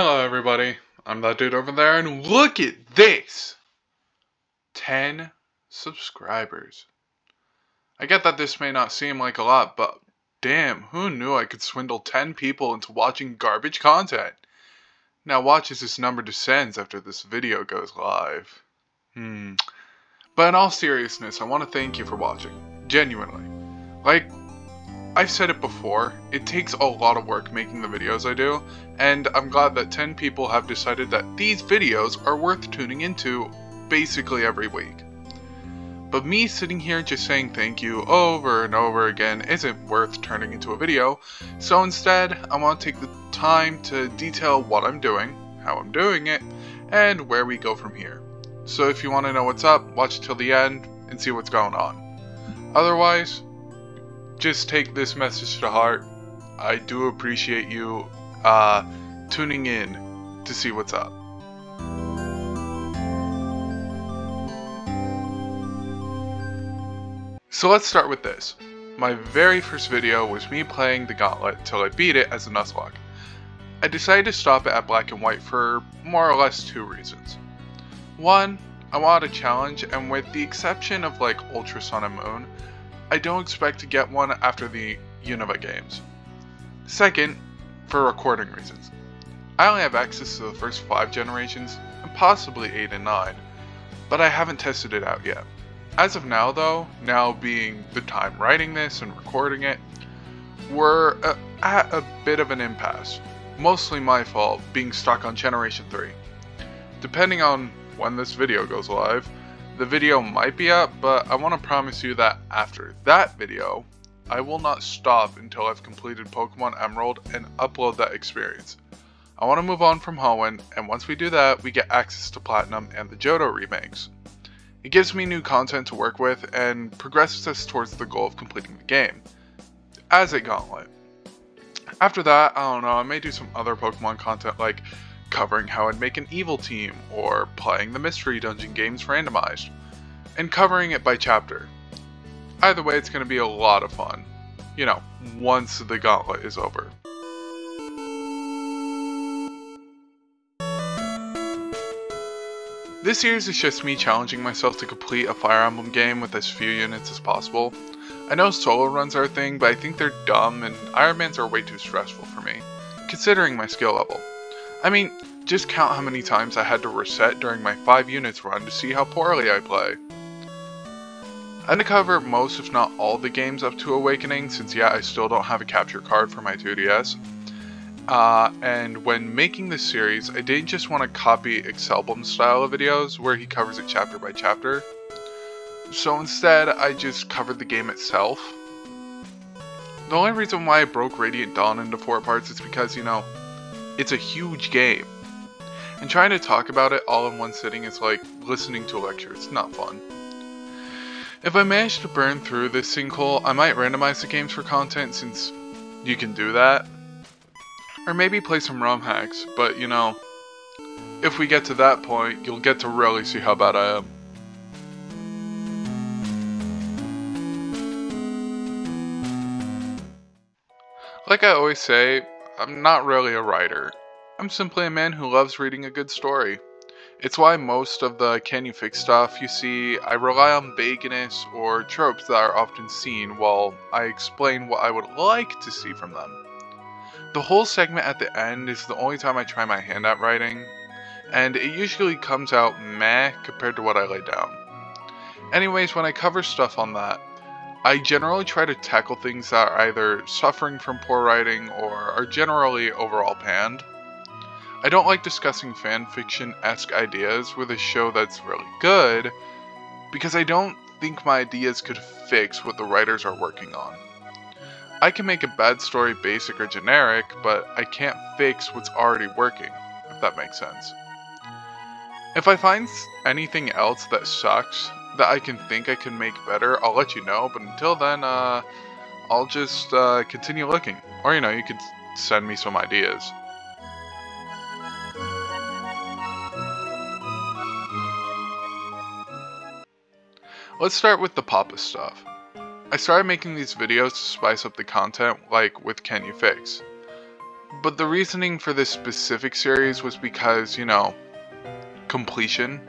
Hello everybody, I'm that dude over there and look at this! 10 subscribers. I get that this may not seem like a lot, but damn, who knew I could swindle 10 people into watching garbage content? Now watch as this number descends after this video goes live. Hmm. But in all seriousness, I want to thank you for watching. Genuinely. Like, I've said it before, it takes a lot of work making the videos I do, and I'm glad that 10 people have decided that these videos are worth tuning into basically every week. But me sitting here just saying thank you over and over again isn't worth turning into a video, so instead I want to take the time to detail what I'm doing, how I'm doing it, and where we go from here. So if you want to know what's up, watch till the end and see what's going on. Otherwise, just take this message to heart. I do appreciate you uh, tuning in to see what's up. So let's start with this. My very first video was me playing the Gauntlet till I beat it as a Nuzlocke. I decided to stop it at black and white for more or less two reasons. One, I wanted a challenge and with the exception of like Ultra Sun and Moon, I don't expect to get one after the Unova games. Second, for recording reasons. I only have access to the first 5 generations, and possibly 8 and 9, but I haven't tested it out yet. As of now though, now being the time writing this and recording it, we're uh, at a bit of an impasse. Mostly my fault, being stuck on Generation 3. Depending on when this video goes live, the video might be up, but I want to promise you that after that video, I will not stop until I've completed Pokemon Emerald and upload that experience. I want to move on from Hoenn, and once we do that, we get access to Platinum and the Johto remakes. It gives me new content to work with and progresses us towards the goal of completing the game, as a gauntlet. After that, I don't know, I may do some other Pokemon content like covering how I'd make an evil team, or playing the Mystery Dungeon games randomized, and covering it by chapter. Either way, it's going to be a lot of fun. You know, once the gauntlet is over. This series is just me challenging myself to complete a Fire Emblem game with as few units as possible. I know solo runs are a thing, but I think they're dumb and Ironmans are way too stressful for me, considering my skill level. I mean, just count how many times I had to reset during my 5 units run to see how poorly I play. I had to cover most if not all the games up to Awakening since yeah I still don't have a capture card for my 2DS. Uh, and when making this series, I didn't just want to copy Excelbum style of videos where he covers it chapter by chapter. So instead, I just covered the game itself. The only reason why I broke Radiant Dawn into four parts is because, you know, it's a huge game. And trying to talk about it all in one sitting is like listening to a lecture, it's not fun. If I manage to burn through this sinkhole, I might randomize the games for content since you can do that. Or maybe play some ROM hacks, but you know, if we get to that point, you'll get to really see how bad I am. Like I always say, I'm not really a writer. I'm simply a man who loves reading a good story. It's why most of the can you fix stuff you see, I rely on vagueness or tropes that are often seen while I explain what I would like to see from them. The whole segment at the end is the only time I try my hand at writing, and it usually comes out meh compared to what I lay down. Anyways, when I cover stuff on that, I generally try to tackle things that are either suffering from poor writing or are generally overall panned. I don't like discussing fanfiction-esque ideas with a show that's really good, because I don't think my ideas could fix what the writers are working on. I can make a bad story basic or generic, but I can't fix what's already working, if that makes sense. If I find anything else that sucks, that I can think I can make better, I'll let you know. But until then, uh, I'll just uh, continue looking. Or, you know, you could send me some ideas. Let's start with the Papa stuff. I started making these videos to spice up the content, like with Can You Fix? But the reasoning for this specific series was because, you know, completion.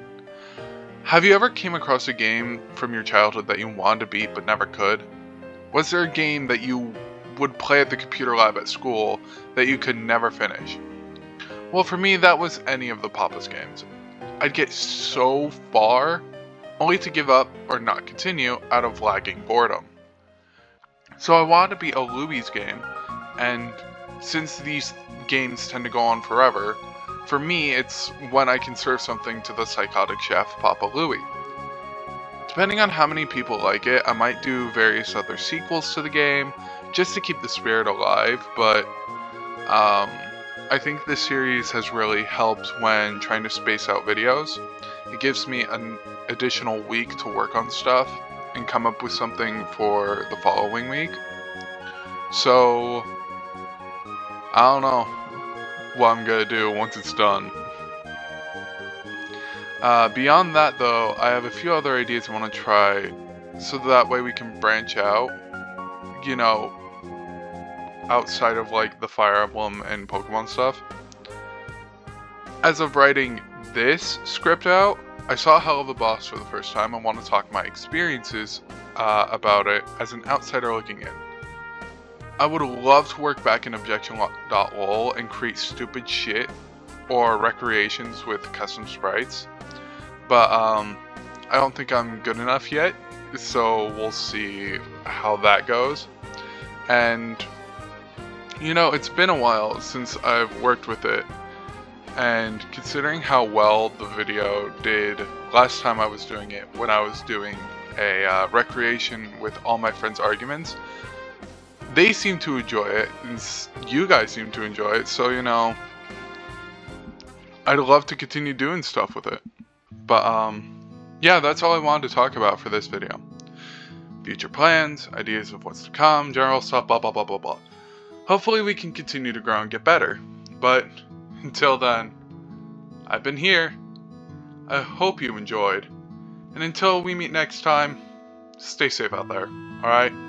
Have you ever came across a game from your childhood that you wanted to beat but never could? Was there a game that you would play at the computer lab at school that you could never finish? Well, for me, that was any of the Papa's games. I'd get so far, only to give up or not continue out of lagging boredom. So I wanted to beat a Louie's game, and since these games tend to go on forever, for me, it's when I can serve something to the psychotic chef, Papa Louie. Depending on how many people like it, I might do various other sequels to the game, just to keep the spirit alive, but um, I think this series has really helped when trying to space out videos. It gives me an additional week to work on stuff and come up with something for the following week. So, I don't know what I'm gonna do once it's done. Uh, beyond that though, I have a few other ideas I want to try, so that way we can branch out, you know, outside of like the Fire Emblem and Pokemon stuff. As of writing this script out, I saw Helluva Boss for the first time and want to talk my experiences uh, about it as an outsider looking in. I would love to work back in Objection.lol and create stupid shit or recreations with custom sprites, but um, I don't think I'm good enough yet, so we'll see how that goes. And you know, it's been a while since I've worked with it, and considering how well the video did last time I was doing it, when I was doing a uh, recreation with all my friends' arguments, they seem to enjoy it, and you guys seem to enjoy it, so you know, I'd love to continue doing stuff with it. But um, yeah, that's all I wanted to talk about for this video. Future plans, ideas of what's to come, general stuff, blah blah blah blah blah. Hopefully we can continue to grow and get better. But until then, I've been here. I hope you enjoyed. And until we meet next time, stay safe out there, alright?